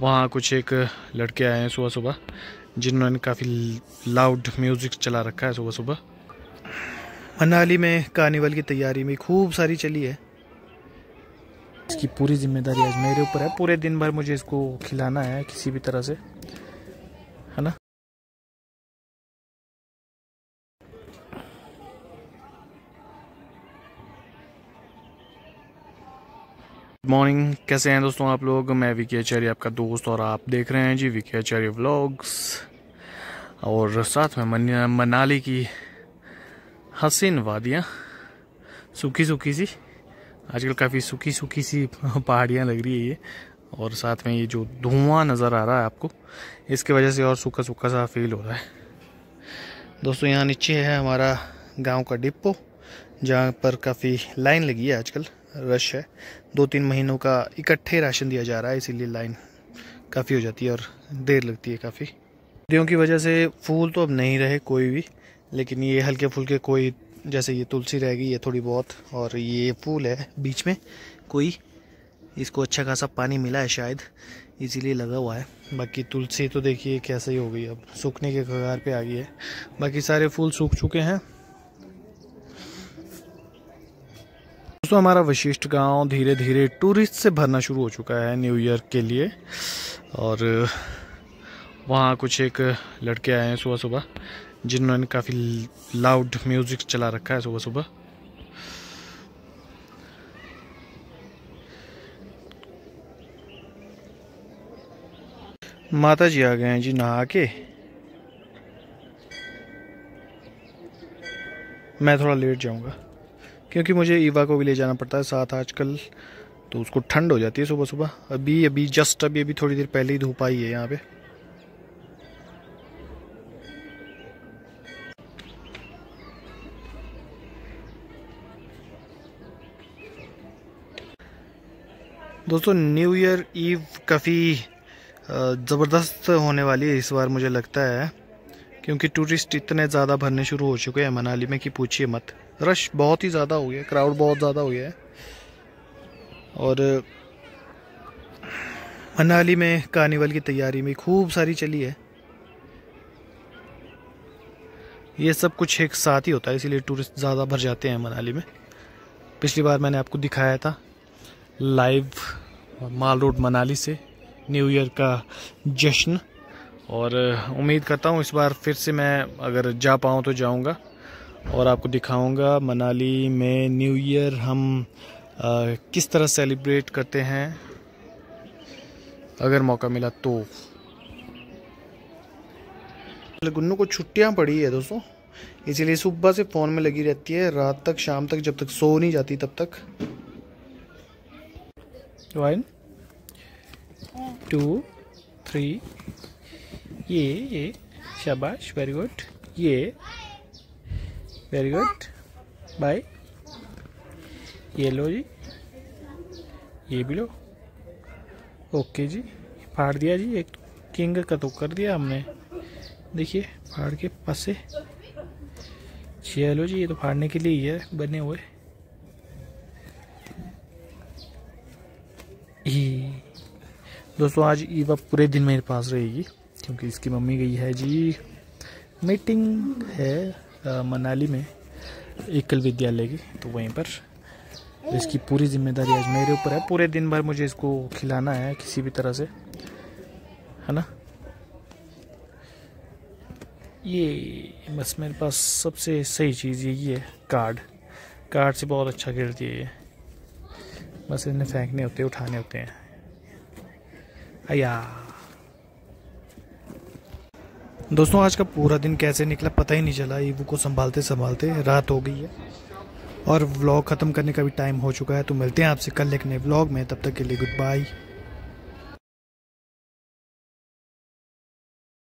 वहाँ कुछ एक लड़के आए हैं सुबह सुबह, जिन्होंने काफ़ी लाउड म्यूज़िक चला रखा है सुबह सुबह। मनाली में कार्निवल की तैयारी में खूब सारी चली है। इसकी पूरी ज़िम्मेदारी आज मेरे ऊपर है। पूरे दिन भर मुझे इसको खिलाना है किसी भी तरह से। मॉर्निंग कैसे हैं दोस्तों आप लोग? मैं विकी आचार्य आपका दोस्त और आप देख रहे हैं जी विकी आचार्य व्लॉग्स और साथ में मन, मनाली की हसीन वादियाँ। सूखी सूखी सी। आजकल काफ़ी सूखी सूखी सी पहाड़ियाँ लग रही है ये। और साथ में ये जो धुआँ नज़र आ रहा है आपको इसकी वजह से और सूखा सूखा सा फील हो रहा है। दोस्तों यहाँ नीचे है हमारा गाँव का डिपो जहाँ पर काफ़ी लाइन लगी है आजकल। रश है। दो तीन महीनों का इकट्ठे राशन दिया जा रहा है, इसीलिए लाइन काफ़ी हो जाती है और देर लगती है काफ़ी। सर्दियों की वजह से फूल तो अब नहीं रहे कोई भी, लेकिन ये हल्के फुल्के कोई, जैसे ये तुलसी रह गई है थोड़ी बहुत, और ये फूल है बीच में, कोई इसको अच्छा खासा पानी मिला है शायद, इसीलिए लगा हुआ है। बाकी तुलसी तो देखिए कैसे ही हो गई, अब सूखने के कगार पे आ गई है। बाकी सारे फूल सूख चुके हैं दोस्तों, हमारा वशिष्ठ गाँव धीरे धीरे टूरिस्ट से भरना शुरू हो चुका है न्यू ईयर के लिए। और वहाँ कुछ एक लड़के आए हैं सुबह सुबह जिन्होंने काफ़ी लाउड म्यूज़िक चला रखा है सुबह सुबह माता जी आ गए हैं जी नहा के। मैं थोड़ा लेट जाऊँगा। क्योंकि मुझे ईवा को भी ले जाना पड़ता है साथ आजकल तो उसको ठंड हो जाती है सुबह सुबह अभी अभी जस्ट अभी अभी थोड़ी देर पहले ही धूप आई है यहाँ पे। दोस्तों न्यू ईयर ईव काफ़ी ज़बरदस्त होने वाली है इस बार मुझे लगता है। क्योंकि टूरिस्ट इतने ज़्यादा भरने शुरू हो चुके हैं मनाली में कि पूछिए मत। रश बहुत ही ज़्यादा हो गया क्राउड बहुत ज़्यादा हो गया है। और मनाली में कार्निवल की तैयारी में खूब सारी चली है। ये सब कुछ एक साथ ही होता है, इसीलिए टूरिस्ट ज़्यादा भर जाते हैं मनाली में। पिछली बार मैंने आपको दिखाया था लाइव माल रोड मनाली से न्यू ईयर का जश्न। और उम्मीद करता हूँ इस बार फिर से मैं अगर जा पाऊँ तो जाऊँगा और आपको दिखाऊँगा मनाली में न्यू ईयर हम आ, किस तरह सेलिब्रेट करते हैं। अगर मौका मिला तो। गुन्नू को छुट्टियाँ पड़ी है दोस्तों इसीलिए सुबह से फ़ोन में लगी रहती है रात तक शाम तक जब तक सो नहीं जाती तब तक। वन टू थ्री ये ये, शाबाश वेरी गुड ये वेरी गुड बाय ये लो जी. ये भी लो. ओके जी. फाड़ दिया जी. एक किंग का तो कर दिया हमने. देखिए, फाड़ के पास. चलो जी, ये तो फाड़ने के लिए ही है, बने हुए. दोस्तों, आज ईवा पूरे दिन मेरे पास रहेगी. क्योंकि इसकी मम्मी गई है जी। मीटिंग है मनाली में, एकल विद्यालय की। तो वहीं पर इसकी पूरी ज़िम्मेदारी आज मेरे ऊपर है। पूरे दिन भर मुझे इसको खिलाना है किसी भी तरह से। है ना? ये बस मेरे पास सबसे सही चीज़ यही है, कार्ड। कार्ड से बहुत अच्छा खेलती है ये। बस इन्हें फेंकने होते हैं, उठाने होते हैं। अया दोस्तों, आज का पूरा दिन कैसे निकला पता ही नहीं चला। ईवू को संभालते संभालते रात हो गई है और व्लॉग ख़त्म करने का भी टाइम हो चुका है तो मिलते हैं आपसे कल एक नए व्लॉग में। तब तक के लिए गुड बाय